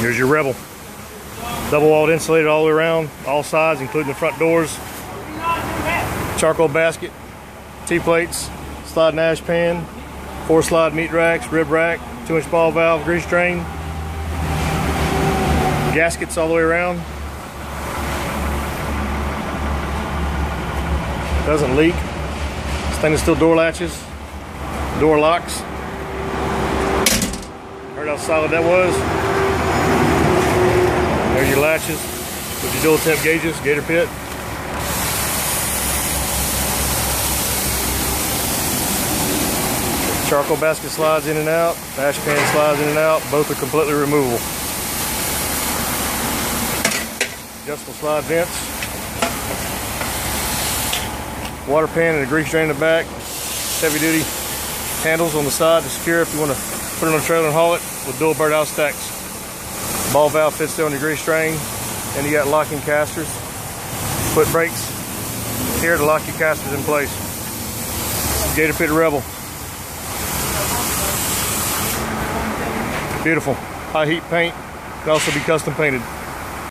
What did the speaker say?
Here's your Rebel. Double walled insulated all the way around, all sides, including the front doors. Charcoal basket, T-plates, slide and ash pan, four slide meat racks, rib rack, two inch ball valve, grease drain, gaskets all the way around. Doesn't leak. Stainless steel door latches, door locks. Heard how solid that was. Latches with your dual temp gauges, gator pit. Charcoal basket slides in and out, ash pan slides in and out, both are completely removable. Adjustable slide vents. Water pan and a grease drain in the back. Heavy duty handles on the side to secure if you want to put it on a trailer and haul it with dual birdhouse stacks. Ball valve fits there on your grease drain. And you got locking casters. Put brakes here to lock your casters in place. Gator Pit Rebel. Beautiful. High heat paint. Can also be custom painted.